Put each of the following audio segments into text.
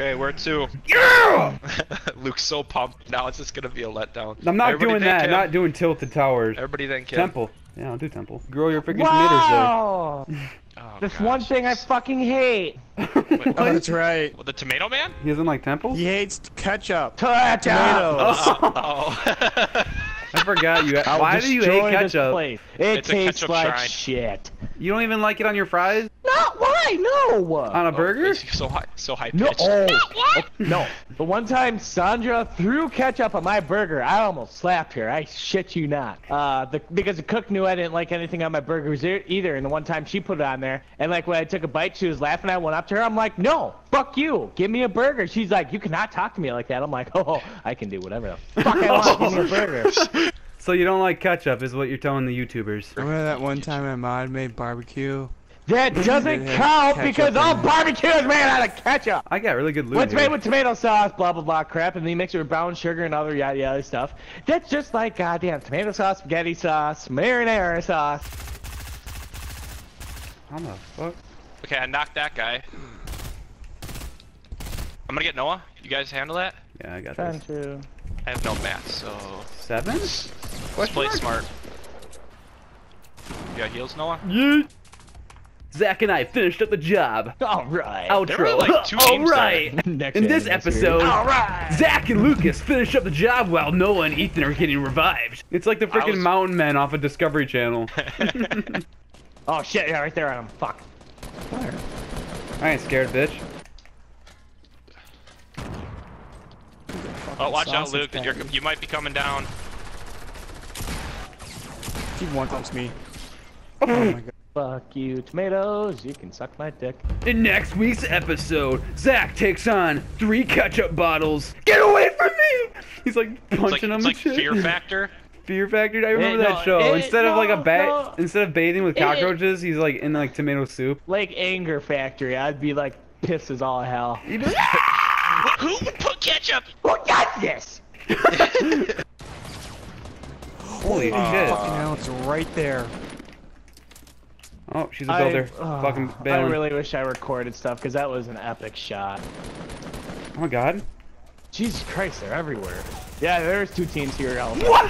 Okay, where to? Yeah! Luke's so pumped. Now it's just gonna be a letdown. I'm not Everybody doing thank that. him. Not doing tilted towers. Everybody thank him. Temple. Yeah, I'll do temple. Grow your freaking tomatoes Wow! Oh, This gosh. one thing I fucking hate. there. Wait, Oh, that's right. what, the tomato man? he doesn't like temple? He hates ketchup. Ketchup! Tomatoes. Oh. oh. I forgot you. I'll Why do you hate ketchup? It It's tastes ketchup like shrine. shit. You don't even like it on your fries? Not why? No. On a Oh, burger? it's so high, so high No. pitched. Oh. Oh, no. The one time Sandra threw ketchup on my burger, I almost slapped her. I shit you not. Uh, the, because the cook knew I didn't like anything on my burgers either. And the one time she put it on there, and like when I took a bite, she was laughing. I went up to her. I'm like, no, fuck you. Give me a burger. She's like, you cannot talk to me like that. I'm like, oh, I can do whatever the fuck I want. Give me a burger. So you don't like ketchup, is what you're telling the YouTubers. Remember that one time my mom made barbecue? That doesn't count because all barbecue is made out of ketchup. I got really good loot. What's made with tomato sauce, blah blah blah crap, and then you mix it with brown sugar and other yada yada stuff. That's just like goddamn tomato sauce, spaghetti sauce, marinara sauce. How the fuck? Okay, I knocked that guy. I'm gonna get Noah. You guys handle that? Yeah, I got Trying this. to. I have no math, so Seven? let's play smart. You got heals, Noah? Yeah. Zach and I finished up the job. All right. Outro. There like two All. Next In this episode, All right. Zach and Lucas finish up the job while Noah and Ethan are getting revived. It's like the freaking was- mountain men off of Discovery Channel. Oh shit! Yeah, right there on him. Fuck. I ain't scared, bitch. Oh, watch out, Luke. You're, you might be coming down. He one times me. Oh my god. Fuck you, tomatoes. You can suck my dick. In next week's episode, Zach takes on three ketchup bottles. Get away from me! He's like It's punching like, him it's like shit. Fear Factor. Fear Factor. I remember Eh, that no, show. eh, instead of like a bat, no. instead of bathing with Eh. cockroaches, he's like in like tomato soup. Like anger factory. I'd be like pissed as all hell. He'd be! Who would put ketchup? Who got this? Holy Uh, shit! Fucking hell, it's right there. Oh, she's a builder. I, Fucking oh, I really wish I recorded stuff because that was an epic shot. Oh my god. Jesus Christ, they're everywhere. Yeah, there's two teams here. Also. What?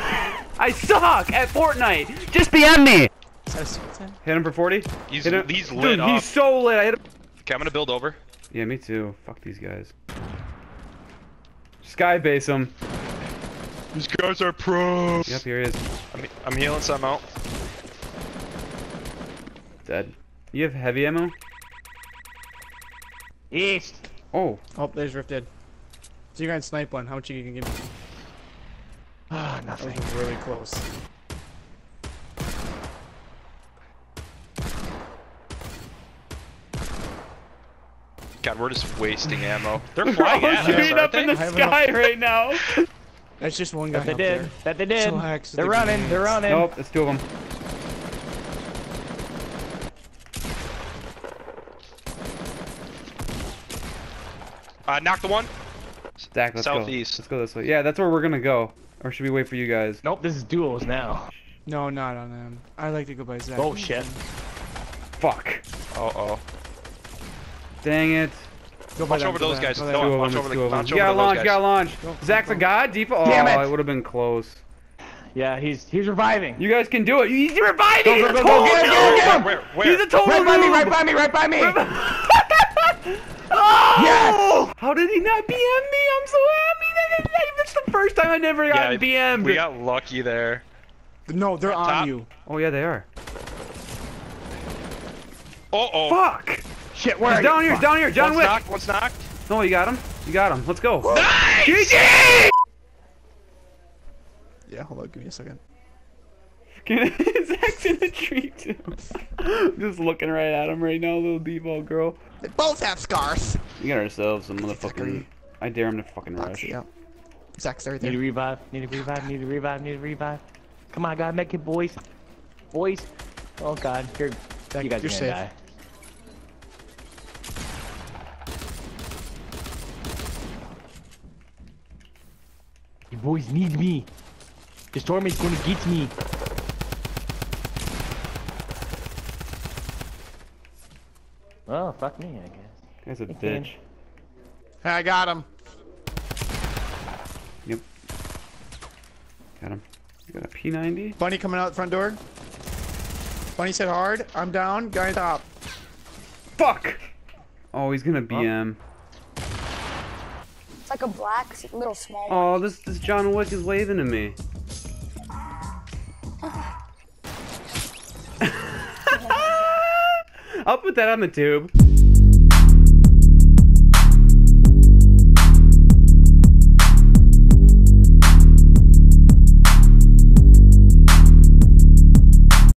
I suck at Fortnite. Just BM me. Is that a Sultan? Hit him for 40. He's, Hit him. he's Dude, lit up. he's so lit. I hit him. Okay, I'm gonna build over. Yeah, me too. Fuck these guys. Skybase him. These guys are pros. Yep, here he is. I'm, I'm healing some out. Dead. You have heavy ammo? East. Oh, Oh, there's Rifted. So you're gonna snipe one. How much you can give me? Ah, That nothing. was really close. God, we're just wasting ammo. They're flying Bro, at us, shooting aren't up in the I have sky right now. That's just one guy That they up did. there. That they did. They're the running. They're running. nope, that's two of them. Uh, knock the one. Zach, let's Southeast. go. Let's go this way. Yeah, that's where we're gonna go. Or should we wait for you guys? Nope, this is duels now. No, not on them. I like to go by Zach. Oh shit. Fuck. Uh oh. Dang it. Go Watch over those guys. them, No, by Two them. of watch over the- two watch You over gotta launch. guys. Gotta launch. Go, Zach's a god. Default. Damn oh, it. it would have been close. Yeah, he's he's reviving. You guys can do it. He's reviving. Go, go, He's a go, go, get him, total get him, noob. Where? Where? He's a total Right by me, noob. right by me, right by me. oh! Yes! How did he not BM me? I'm so happy. That That's the first time I never got BM'd. we got lucky there. No, they're on Top. you. Oh yeah, they are. Uh oh. Fuck. Shit, where He's are down you? here. He's down here. John One's Wick. knocked. One's knocked. No, you got him. You got him. Let's go. Nice! GG! Yeah, hold on, give me a second. Zach's in the tree too. Just looking right at him right now, little default girl. They both have scars. We got ourselves some motherfucking. I dare him to fucking rush. Boxy out. Zach's right Need a there. revive. Need a revive. Need a revive. Need a revive. Come on, God, make it, boys. Boys. Oh God, you're Zach, you guys are you're gonna safe. die. You boys need me. The storm is gonna get me. Oh, fuck me, I guess. Guy's a Hey, kid. bitch. Hey, I got him. Yep. Got him. Got a P90. Bunny coming out the front door. Bunny said hard. I'm down. Guy top. Fuck! Oh, he's gonna BM. It's like a black little small. Oh, this this John Wick is waving to me. I'll put that on the tube.